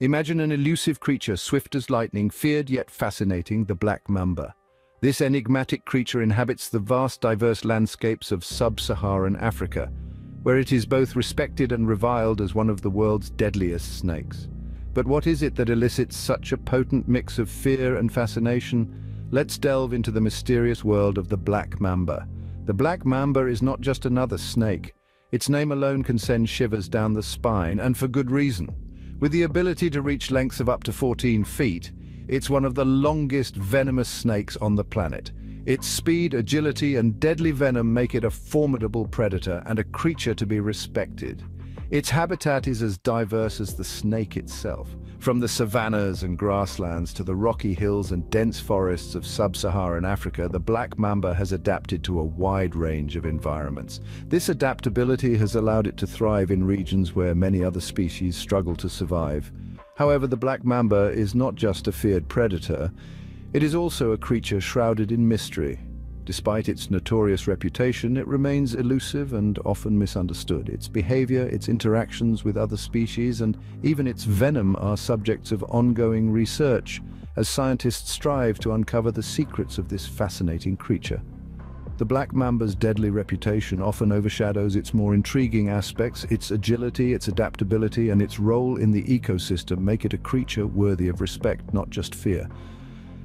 Imagine an elusive creature, swift as lightning, feared yet fascinating, the black mamba. This enigmatic creature inhabits the vast diverse landscapes of sub-Saharan Africa, where it is both respected and reviled as one of the world's deadliest snakes. But what is it that elicits such a potent mix of fear and fascination? Let's delve into the mysterious world of the black mamba. The black mamba is not just another snake. Its name alone can send shivers down the spine, and for good reason. With the ability to reach lengths of up to 14 feet, it's one of the longest venomous snakes on the planet. Its speed, agility and deadly venom make it a formidable predator and a creature to be respected. Its habitat is as diverse as the snake itself. From the savannas and grasslands to the rocky hills and dense forests of sub-Saharan Africa, the black mamba has adapted to a wide range of environments. This adaptability has allowed it to thrive in regions where many other species struggle to survive. However, the black mamba is not just a feared predator, it is also a creature shrouded in mystery. Despite its notorious reputation, it remains elusive and often misunderstood. Its behavior, its interactions with other species, and even its venom are subjects of ongoing research as scientists strive to uncover the secrets of this fascinating creature. The black mamba's deadly reputation often overshadows its more intriguing aspects. Its agility, its adaptability, and its role in the ecosystem make it a creature worthy of respect, not just fear.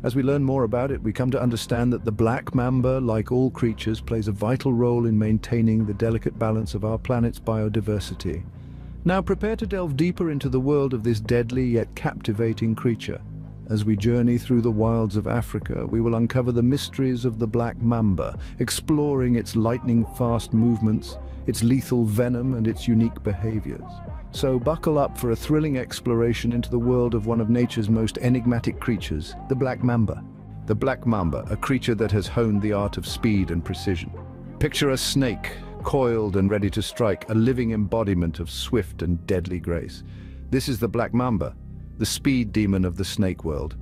As we learn more about it, we come to understand that the black mamba, like all creatures, plays a vital role in maintaining the delicate balance of our planet's biodiversity. Now prepare to delve deeper into the world of this deadly yet captivating creature. As we journey through the wilds of Africa, we will uncover the mysteries of the black mamba, exploring its lightning-fast movements, its lethal venom and its unique behaviors. So buckle up for a thrilling exploration into the world of one of nature's most enigmatic creatures, the black mamba. The black mamba, a creature that has honed the art of speed and precision. Picture a snake, coiled and ready to strike, a living embodiment of swift and deadly grace. This is the black mamba, the speed demon of the snake world.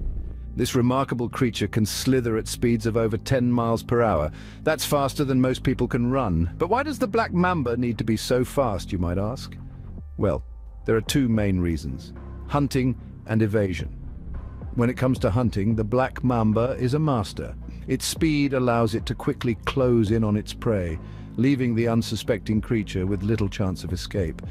This remarkable creature can slither at speeds of over 10 miles per hour. That's faster than most people can run. But why does the black mamba need to be so fast, you might ask? Well, there are two main reasons, hunting and evasion. When it comes to hunting, the black mamba is a master. Its speed allows it to quickly close in on its prey, leaving the unsuspecting creature with little chance of escape.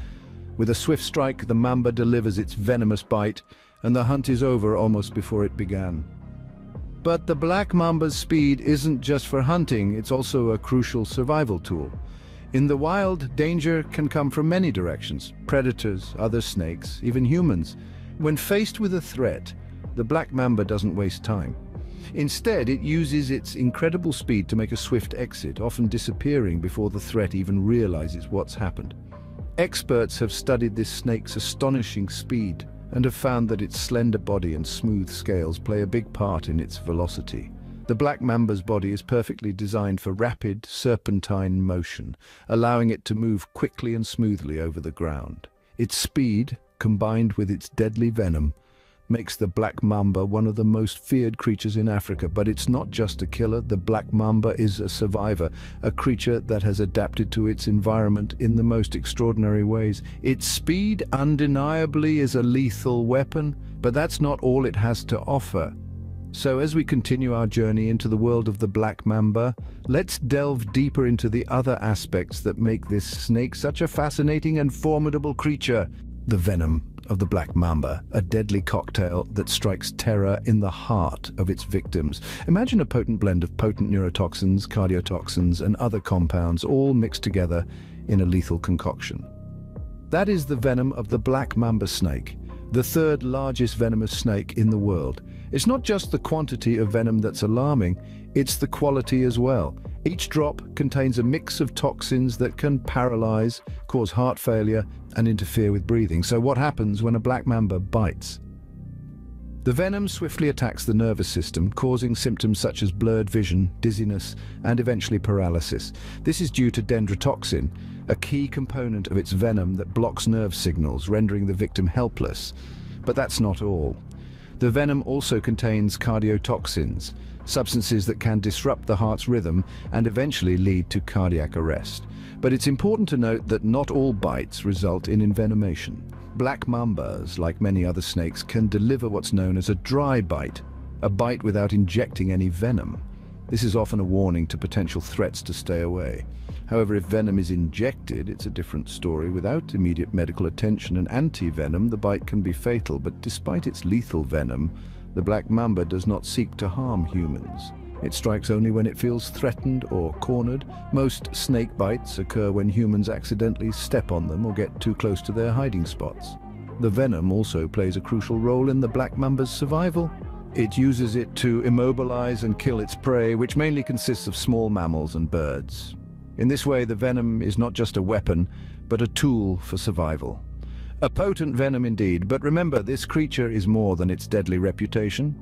With a swift strike, the mamba delivers its venomous bite, and the hunt is over almost before it began. But the black mamba's speed isn't just for hunting, it's also a crucial survival tool. In the wild, danger can come from many directions. Predators, other snakes, even humans. When faced with a threat, the black mamba doesn't waste time. Instead, it uses its incredible speed to make a swift exit, often disappearing before the threat even realizes what's happened. Experts have studied this snake's astonishing speed and have found that its slender body and smooth scales play a big part in its velocity. The black mamba's body is perfectly designed for rapid, serpentine motion, allowing it to move quickly and smoothly over the ground. Its speed, combined with its deadly venom, makes the black mamba one of the most feared creatures in Africa. But it's not just a killer, the black mamba is a survivor, a creature that has adapted to its environment in the most extraordinary ways. Its speed undeniably is a lethal weapon, but that's not all it has to offer. So as we continue our journey into the world of the black mamba, let's delve deeper into the other aspects that make this snake such a fascinating and formidable creature. The venom of the black mamba, a deadly cocktail that strikes terror in the heart of its victims. Imagine a potent blend of potent neurotoxins, cardiotoxins and other compounds all mixed together in a lethal concoction. That is the venom of the black mamba snake, the third largest venomous snake in the world. It's not just the quantity of venom that's alarming, it's the quality as well. Each drop contains a mix of toxins that can paralyze, cause heart failure, and interfere with breathing. So what happens when a black mamba bites? The venom swiftly attacks the nervous system, causing symptoms such as blurred vision, dizziness, and eventually paralysis. This is due to dendrotoxin, a key component of its venom that blocks nerve signals, rendering the victim helpless. But that's not all. The venom also contains cardiotoxins, substances that can disrupt the heart's rhythm and eventually lead to cardiac arrest. But it's important to note that not all bites result in envenomation. Black mambas, like many other snakes, can deliver what's known as a dry bite, a bite without injecting any venom. This is often a warning to potential threats to stay away. However, if venom is injected, it's a different story. Without immediate medical attention and anti-venom, the bite can be fatal, but despite its lethal venom, the black mamba does not seek to harm humans. It strikes only when it feels threatened or cornered. Most snake bites occur when humans accidentally step on them or get too close to their hiding spots. The venom also plays a crucial role in the black mamba's survival. It uses it to immobilize and kill its prey, which mainly consists of small mammals and birds. In this way, the venom is not just a weapon, but a tool for survival. A potent venom indeed, but remember, this creature is more than its deadly reputation.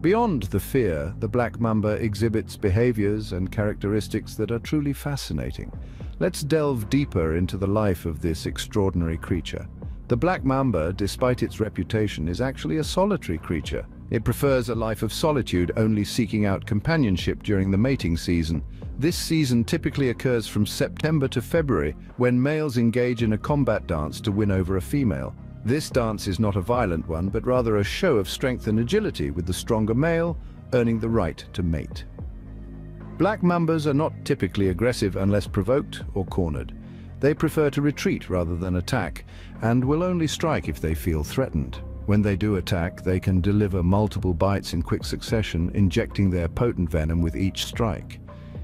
Beyond the fear, the black mamba exhibits behaviors and characteristics that are truly fascinating. Let's delve deeper into the life of this extraordinary creature. The black mamba, despite its reputation, is actually a solitary creature. It prefers a life of solitude, only seeking out companionship during the mating season. This season typically occurs from September to February, when males engage in a combat dance to win over a female. This dance is not a violent one, but rather a show of strength and agility, with the stronger male earning the right to mate. Black mambas are not typically aggressive unless provoked or cornered. They prefer to retreat rather than attack, and will only strike if they feel threatened. When they do attack, they can deliver multiple bites in quick succession, injecting their potent venom with each strike.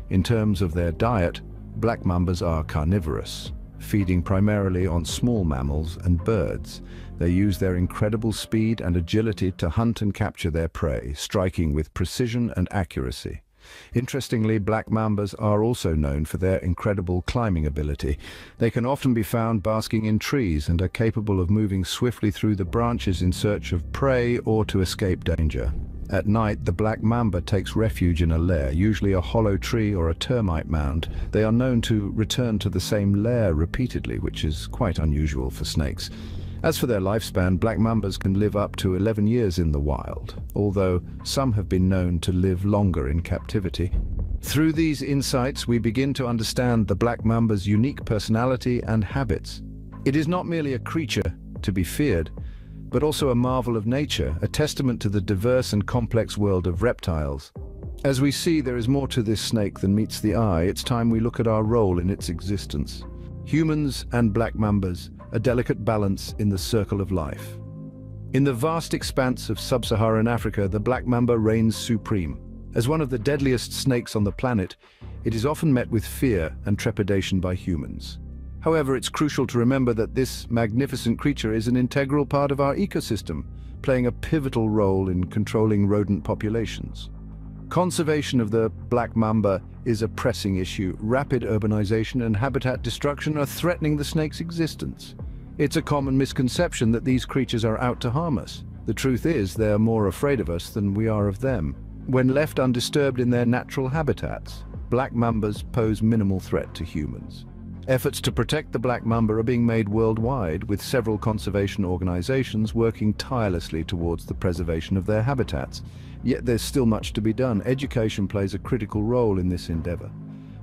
In terms of their diet, black mambas are carnivorous, feeding primarily on small mammals and birds. They use their incredible speed and agility to hunt and capture their prey, striking with precision and accuracy. Interestingly, black mambas are also known for their incredible climbing ability. They can often be found basking in trees and are capable of moving swiftly through the branches in search of prey or to escape danger. At night, the black mamba takes refuge in a lair, usually a hollow tree or a termite mound. They are known to return to the same lair repeatedly, which is quite unusual for snakes. As for their lifespan, black mambas can live up to 11 years in the wild, although some have been known to live longer in captivity. Through these insights, we begin to understand the black mamba's unique personality and habits. It is not merely a creature to be feared, but also a marvel of nature, a testament to the diverse and complex world of reptiles. As we see, there is more to this snake than meets the eye. It's time we look at our role in its existence. Humans and black mambas a delicate balance in the circle of life. In the vast expanse of sub-Saharan Africa, the black mamba reigns supreme. As one of the deadliest snakes on the planet, it is often met with fear and trepidation by humans. However, it's crucial to remember that this magnificent creature is an integral part of our ecosystem, playing a pivotal role in controlling rodent populations. Conservation of the black mamba is a pressing issue. Rapid urbanization and habitat destruction are threatening the snake's existence. It's a common misconception that these creatures are out to harm us. The truth is, they are more afraid of us than we are of them. When left undisturbed in their natural habitats, black mambas pose minimal threat to humans. Efforts to protect the black mamba are being made worldwide, with several conservation organizations working tirelessly towards the preservation of their habitats. Yet there's still much to be done. Education plays a critical role in this endeavor.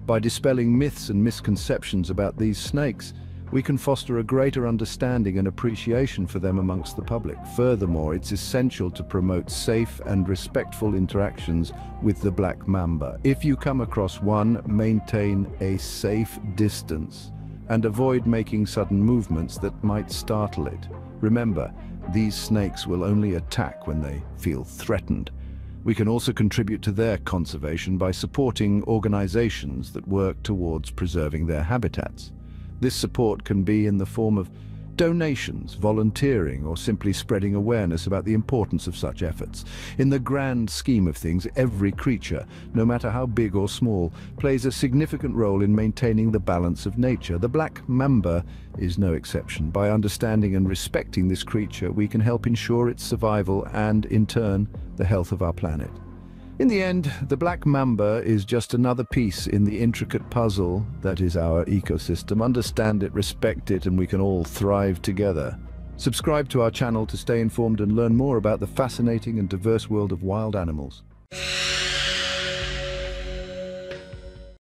By dispelling myths and misconceptions about these snakes, we can foster a greater understanding and appreciation for them amongst the public. Furthermore, it's essential to promote safe and respectful interactions with the black mamba. If you come across one, maintain a safe distance and avoid making sudden movements that might startle it. Remember, these snakes will only attack when they feel threatened. We can also contribute to their conservation by supporting organizations that work towards preserving their habitats. This support can be in the form of donations, volunteering, or simply spreading awareness about the importance of such efforts. In the grand scheme of things, every creature, no matter how big or small, plays a significant role in maintaining the balance of nature. The black mamba is no exception. By understanding and respecting this creature, we can help ensure its survival and, in turn, the health of our planet. In the end, the black mamba is just another piece in the intricate puzzle that is our ecosystem. Understand it, respect it, and we can all thrive together. Subscribe to our channel to stay informed and learn more about the fascinating and diverse world of wild animals.